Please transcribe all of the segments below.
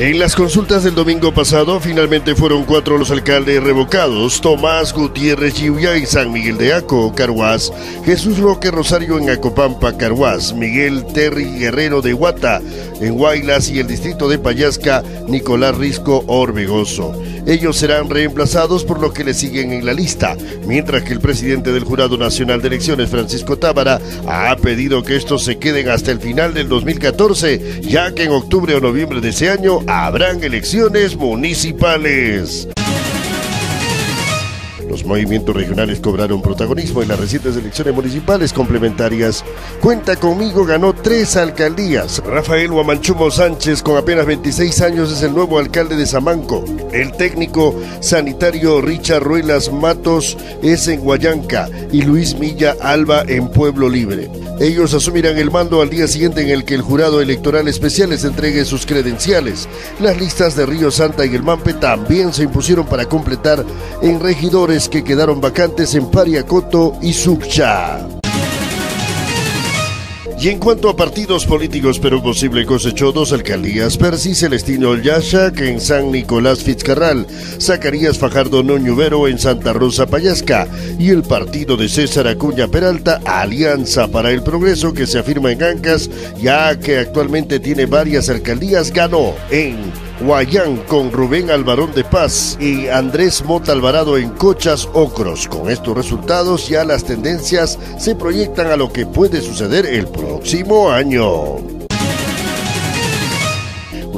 En las consultas del domingo pasado, finalmente fueron cuatro los alcaldes revocados: Tomás Gutiérrez Giuya en San Miguel de Aco, Carhuaz, Jesús Roque Rosario en Acopampa, Carhuaz, Miguel Terry Guerrero de Huata en Huaylas y el distrito de Payasca, Nicolás Risco Orbegoso. Ellos serán reemplazados por los que le siguen en la lista, mientras que el presidente del Jurado Nacional de Elecciones, Francisco Tábara, ha pedido que estos se queden hasta el final del 2014, ya que en octubre o noviembre de ese año habrán elecciones municipales. Los movimientos regionales cobraron protagonismo en las recientes elecciones municipales complementarias. Cuenta conmigo ganó tres alcaldías. Rafael Huamanchumo Sánchez, con apenas 26 años, es el nuevo alcalde de Samanco. El técnico sanitario Richard Ruelas Matos es en Guayanca y Luis Milla Alba en Pueblo Libre. Ellos asumirán el mando al día siguiente en el que el jurado electoral especial les entregue sus credenciales. Las listas de Río Santa y el Mampe también se impusieron para completar en regidores que quedaron vacantes en Pariacoto y Succha. Y en cuanto a partidos políticos, pero posible cosechó dos alcaldías, Percy Celestino Yashak en San Nicolás Fitzcarral, Zacarías Fajardo Noñuvero en Santa Rosa Payasca y el partido de César Acuña Peralta, Alianza para el Progreso, que se afirma en Ancas, ya que actualmente tiene varias alcaldías, ganó en Guayán con Rubén Alvarón de Paz y Andrés Mota Alvarado en Cochas Ocros. Con estos resultados ya las tendencias se proyectan a lo que puede suceder el próximo año.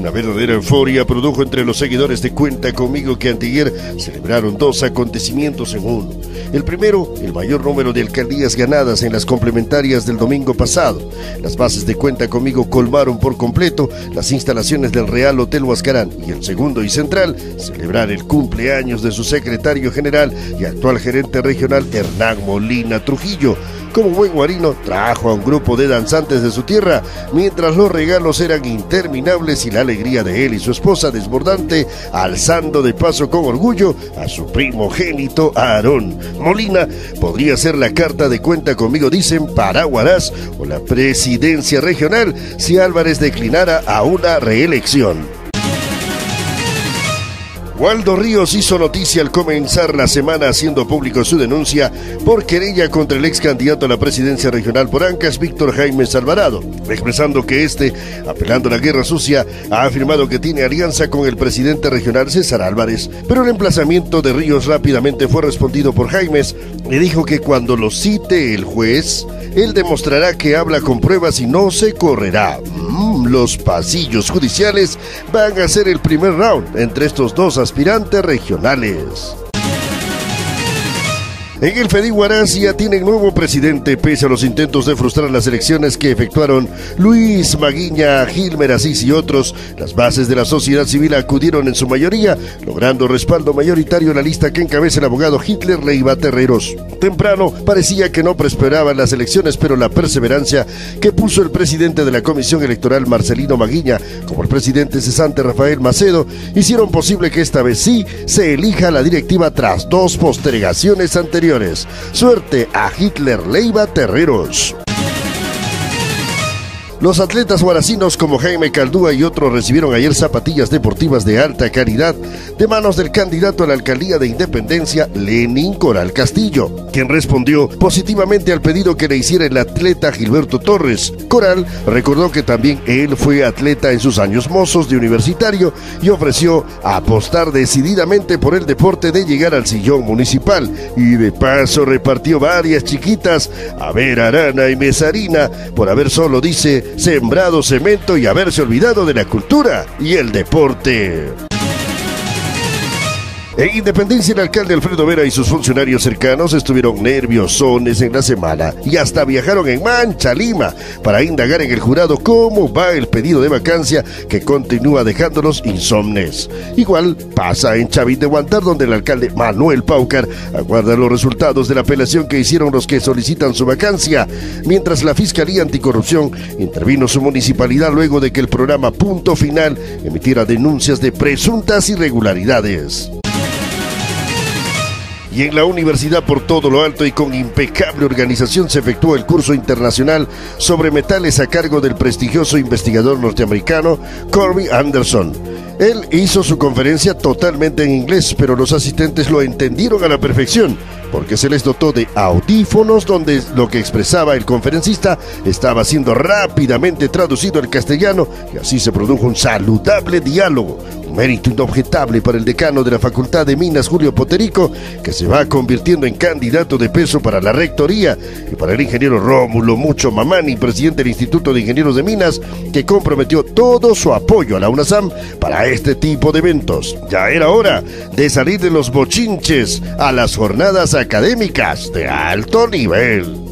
Una verdadera euforia produjo entre los seguidores de Cuenta conmigo que anteayer celebraron dos acontecimientos en uno. El primero, el mayor número de alcaldías ganadas en las complementarias del domingo pasado. Las bases de Cuenta conmigo colmaron por completo las instalaciones del Real Hotel Huascarán. Y el segundo y central, celebrar el cumpleaños de su secretario general y actual gerente regional Hernán Molina Trujillo como buen guarino, trajo a un grupo de danzantes de su tierra, mientras los regalos eran interminables y la alegría de él y su esposa desbordante, alzando de paso con orgullo a su primogénito Aarón. Molina podría ser la carta de cuenta conmigo, dicen, para o la presidencia regional si Álvarez declinara a una reelección. Waldo Ríos hizo noticia al comenzar la semana haciendo público su denuncia por querella contra el ex candidato a la presidencia regional por Ancas, Víctor Jaime Alvarado, expresando que este, apelando a la guerra sucia, ha afirmado que tiene alianza con el presidente regional César Álvarez. Pero el emplazamiento de Ríos rápidamente fue respondido por Jaimes y dijo que cuando lo cite el juez, él demostrará que habla con pruebas y no se correrá. Los pasillos judiciales van a ser el primer round entre estos dos aspirantes regionales. En el FEDI ya tienen nuevo presidente pese a los intentos de frustrar las elecciones que efectuaron Luis Maguiña, Gilmer Asís y otros. Las bases de la sociedad civil acudieron en su mayoría, logrando respaldo mayoritario en la lista que encabeza el abogado Hitler Leiva Terreros. Temprano parecía que no prosperaban las elecciones, pero la perseverancia que puso el presidente de la Comisión Electoral Marcelino Maguiña, como el presidente cesante Rafael Macedo, hicieron posible que esta vez sí se elija la directiva tras dos postergaciones anteriores. Suerte a Hitler Leiva Terreros. Los atletas guaracinos como Jaime Caldúa y otros recibieron ayer zapatillas deportivas de alta calidad de manos del candidato a la alcaldía de Independencia, Lenín Coral Castillo, quien respondió positivamente al pedido que le hiciera el atleta Gilberto Torres. Coral recordó que también él fue atleta en sus años mozos de universitario y ofreció apostar decididamente por el deporte de llegar al sillón municipal y de paso repartió varias chiquitas a ver Arana y Mesarina por haber solo, dice, sembrado cemento y haberse olvidado de la cultura y el deporte. En Independencia, el alcalde Alfredo Vera y sus funcionarios cercanos estuvieron nerviosones en la semana y hasta viajaron en Mancha, Lima, para indagar en el jurado cómo va el pedido de vacancia que continúa dejándolos insomnes. Igual pasa en Chavín de Guantar, donde el alcalde Manuel Paucar aguarda los resultados de la apelación que hicieron los que solicitan su vacancia, mientras la Fiscalía Anticorrupción intervino su municipalidad luego de que el programa Punto Final emitiera denuncias de presuntas irregularidades. Y en la universidad por todo lo alto y con impecable organización se efectuó el curso internacional sobre metales a cargo del prestigioso investigador norteamericano Corby Anderson. Él hizo su conferencia totalmente en inglés, pero los asistentes lo entendieron a la perfección, porque se les dotó de audífonos donde lo que expresaba el conferencista estaba siendo rápidamente traducido al castellano y así se produjo un saludable diálogo mérito inobjetable para el decano de la Facultad de Minas, Julio Poterico, que se va convirtiendo en candidato de peso para la rectoría, y para el ingeniero Rómulo Mucho Mamani, presidente del Instituto de Ingenieros de Minas, que comprometió todo su apoyo a la UNASAM para este tipo de eventos. Ya era hora de salir de los bochinches a las jornadas académicas de alto nivel.